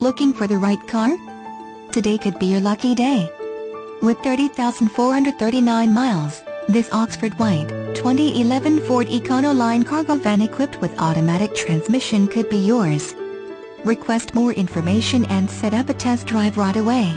Looking for the right car? Today could be your lucky day. With 30,439 miles, this Oxford White 2011 Ford Econoline cargo van equipped with automatic transmission could be yours. Request more information and set up a test drive right away.